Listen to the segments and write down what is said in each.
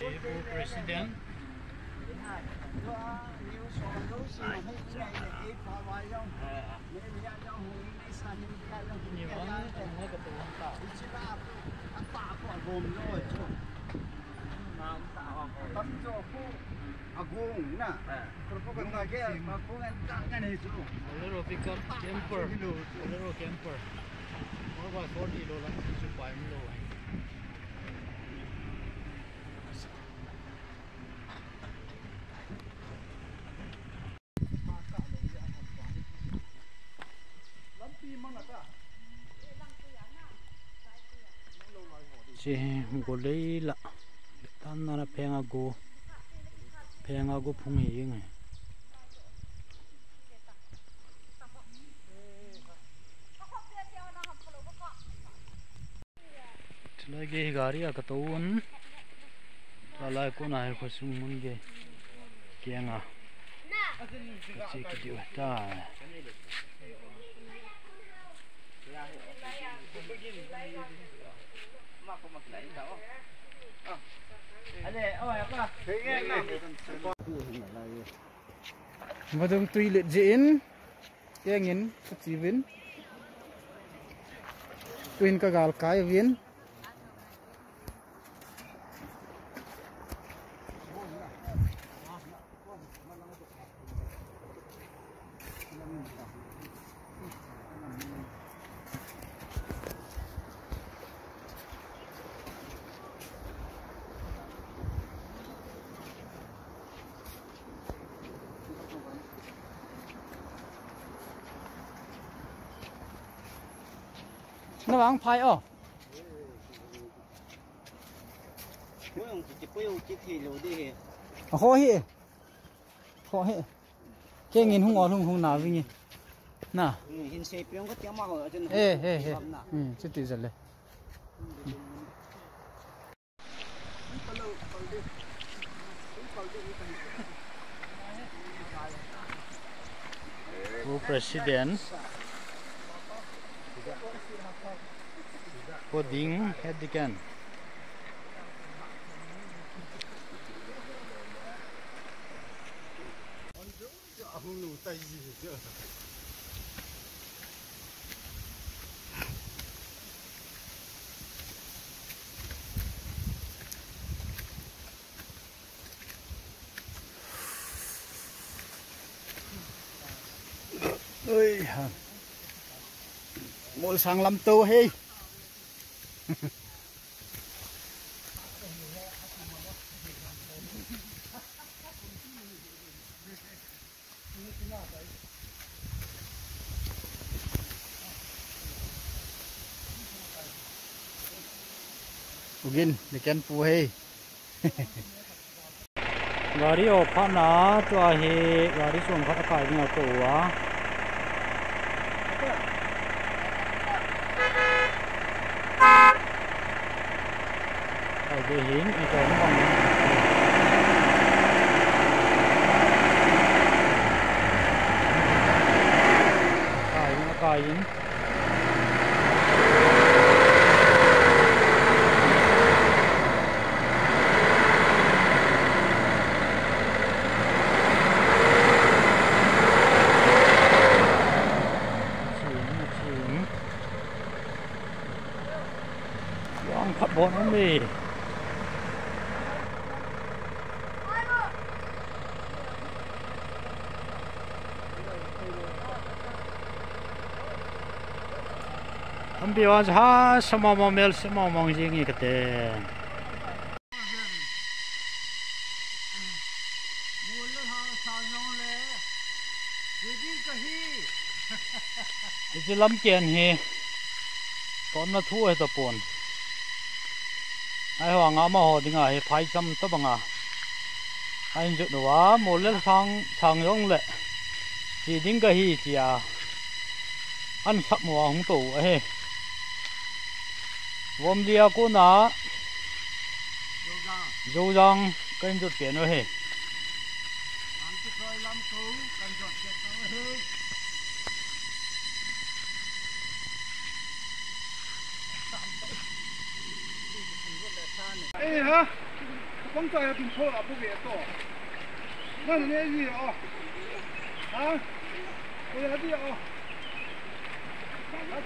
president nhiều món ăn hết cái tủ không tạo Agung na. Propaganda kaya cái tangan itu. a little pickup camper a little camper four by four kilo lang su bảy mươi lô anh chị go lấy lạ tan na phèn à cô phèn à cô phung hi ngay lagi gari ak tuun alai ko na ko sum mun ge. Kianga chi ki diu ta mà đồng tùy lệ diễn. Cái nghìn chỉ viên quên cả gal cái viên nó bằng phai ờ khó hệ khó hệ cái nghìn không ngon không không nào vậy nhỉ? Nà, Hin xe piong ko tiang ma ko ê ê ê. Ừ chút tí rồi lên. President. Pudding ding hedikan ơi mỗi sáng làm tô hay Ugin, để kén phù hê. Gari ở phát nó, tôi hê, gari xuống phát phải nhiều cổ á. Beheen en komen van Kaaien, kaaien. Bon, phát bốn ông đi ha sao mong mà mel sao mà mong gì nghe cái tên cái gì lắm kiện he con nó thua hết tập ai hoàng ngã mà họ đi ngài phái chăm tất bằng à anh chụp nữa một lần sang sang giống lệ chỉ đến cái gì chỉ à ăn sắp mùa không tủ ấy vôm dia cô nó dâu rong kênh ruột biển rồi hề Ê, hả? Bóng trời là tìm số là bố về tổ Nó là nè gì ạ? Hả? Ôi là gì ạ? Hả? Hả?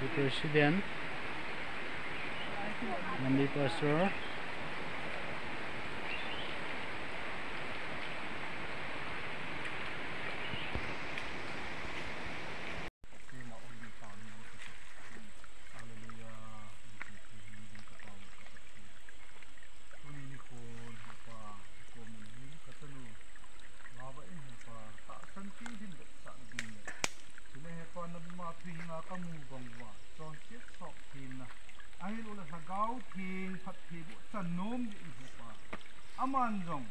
The president Nandi Pastor ai lo thi bu chan nom ni hu aman jong,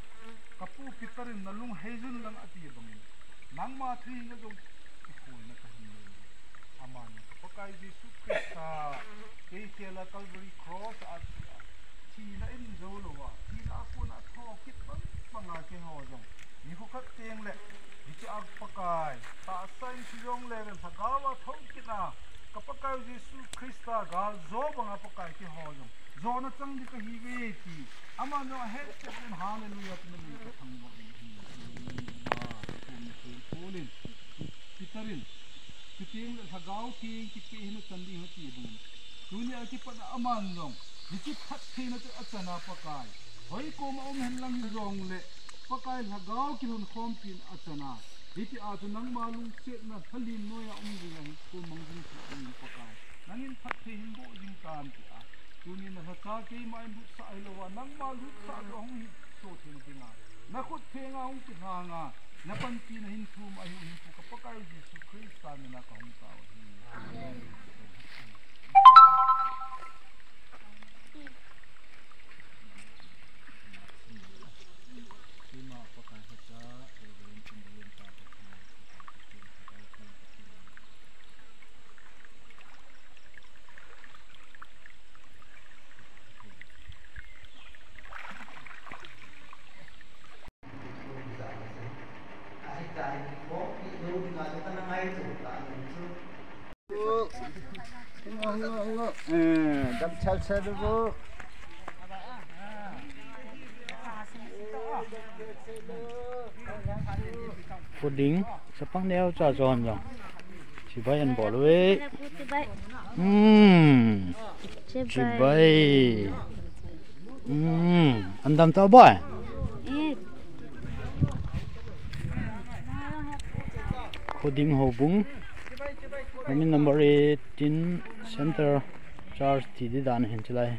kapu pitarin na lung hejun lang ati bangin. Nang ma thi nga jong ki na kahin ni aman pakai jisu krista ke kela calvary cross at thi na in zo lo wa. Thi na ko na tho kit bang banga ke ho jong. Ni ko khat teng le ni cha ak pakai ta sain si jong le, sa gawa thong kina. Kapakai Yesu Krista gal zo bang apakai ki ho jong. چند چند پانل سکتے اچنا پکائے بھئی کم او لے پکائی لگو کی نمالوں چیٹنا خلی نویاں سکھ Tuni na sa ka ke mai bu sa ai lo wa nang malu sa lo hong so thin dinga. Na khut the nga hong ti nga nga. Na pan ti na hin thu ma hin pu ka pakai Jesu Krista na na ka hong tao. Amen. Đập chặt xe được vô pudding sapang neo cha jon jong chỉ bay ăn bỏ luôn ừm chỉ bay ừm ăn tao bung mình number 18 center charge thì đi đàn hiện lại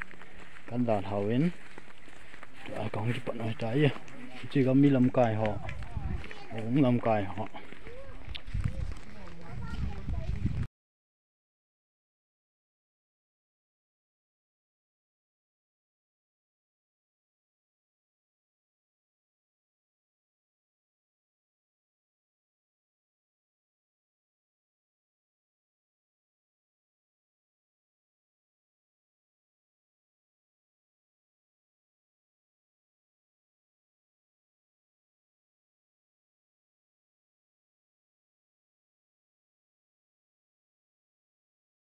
căn đàn hậu in. À còn chỉ bận nói trái chỉ có mi làm cài họ cũng làm cài họ